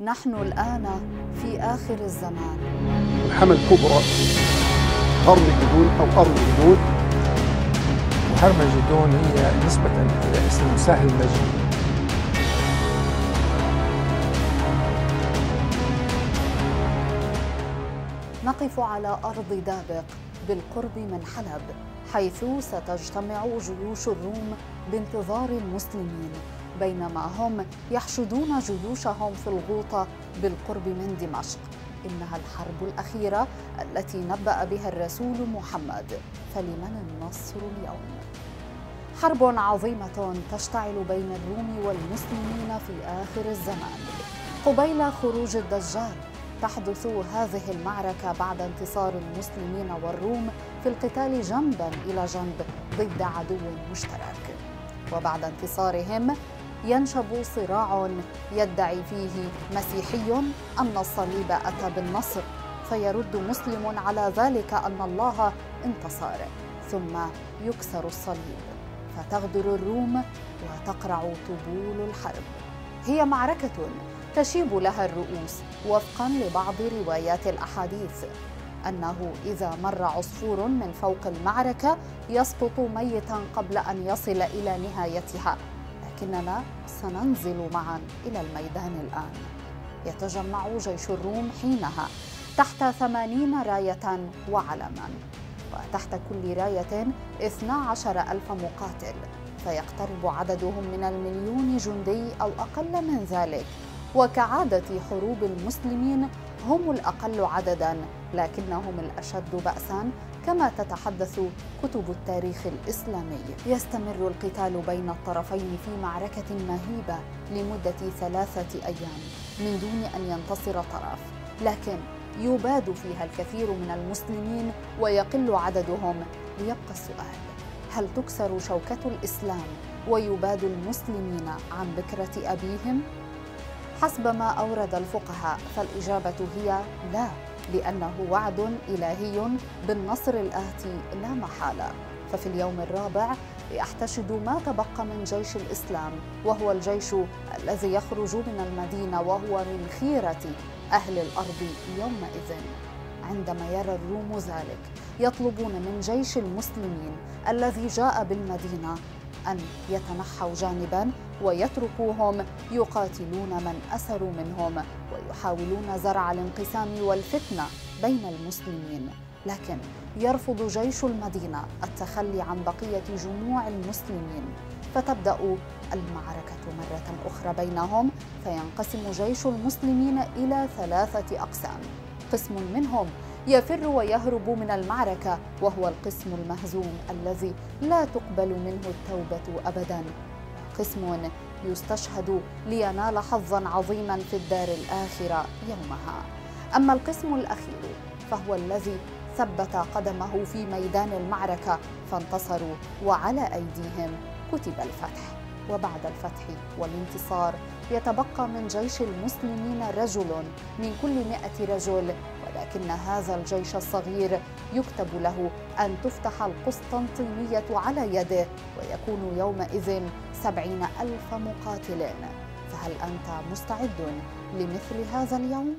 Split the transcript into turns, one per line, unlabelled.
نحن الآن في آخر الزمان.
حمل كبرى أرمجدون أو أرمجدون
وهرمجدون هي نسبة إلى اسم سهل مجيد
نقف على أرض دابق بالقرب من حلب حيث ستجتمع جيوش الروم بانتظار المسلمين. بينما هم يحشدون جيوشهم في الغوطة بالقرب من دمشق. إنها الحرب الأخيرة التي نبأ بها الرسول محمد. فلمن النصر اليوم؟ حرب عظيمة تشتعل بين الروم والمسلمين في آخر الزمان. قبيل خروج الدجال تحدث هذه المعركة بعد انتصار المسلمين والروم في القتال جنبا إلى جنب ضد عدو مشترك. وبعد انتصارهم ينشب صراع يدعي فيه مسيحي أن الصليب أتى بالنصر فيرد مسلم على ذلك أن الله انتصر ثم يكسر الصليب فتغدر الروم وتقرع طبول الحرب. هي معركة تشيب لها الرؤوس وفقا لبعض روايات الأحاديث أنه إذا مر عصفور من فوق المعركة يسقط ميتا قبل أن يصل إلى نهايتها. لكننا سننزل معا إلى الميدان الآن. يتجمع جيش الروم حينها تحت ثمانين راية وعلما وتحت كل راية اثنا عشر ألف مقاتل. فيقترب عددهم من المليون جندي أو أقل من ذلك. وكعادة حروب المسلمين هم الأقل عددا لكنهم الأشد بأسا كما تتحدث كتب التاريخ الإسلامي. يستمر القتال بين الطرفين في معركة مهيبة لمدة ثلاثة أيام من دون أن ينتصر طرف لكن يباد فيها الكثير من المسلمين ويقل عددهم. ليبقى السؤال هل تكسر شوكة الإسلام ويباد المسلمين عن بكرة أبيهم؟ حسب ما أورد الفقهاء فالإجابة هي لا. لأنه وعد إلهي بالنصر الآتي لا محالة. ففي اليوم الرابع يحتشد ما تبقى من جيش الإسلام وهو الجيش الذي يخرج من المدينة وهو من خيرة أهل الأرض يومئذ. عندما يرى الروم ذلك يطلبون من جيش المسلمين الذي جاء بالمدينة أن يتنحوا جانبا ويتركوهم يقاتلون من أسروا منهم. ويحاولون زرع الانقسام والفتنة بين المسلمين لكن يرفض جيش المدينة التخلي عن بقية جموع المسلمين. فتبدأ المعركة مرة أخرى بينهم فينقسم جيش المسلمين إلى ثلاثة أقسام. قسم منهم يفر ويهرب من المعركة وهو القسم المهزوم الذي لا تقبل منه التوبة أبدا. قسم يستشهد لينال حظا عظيما في الدار الآخرة يومها. أما القسم الأخير فهو الذي ثبت قدمه في ميدان المعركة فانتصروا وعلى أيديهم كتب الفتح. وبعد الفتح والانتصار يتبقى من جيش المسلمين رجل من كل مئة رجل ولكن هذا الجيش الصغير يكتب له أن تفتح القسطنطينية على يده ويكون يومئذ سبعين ألف مقاتل فهل أنت مستعد لمثل هذا اليوم؟